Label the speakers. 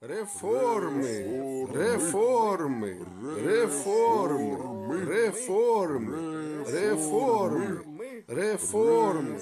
Speaker 1: Реформи, реформи, реформи, реформи, реформи, реформи.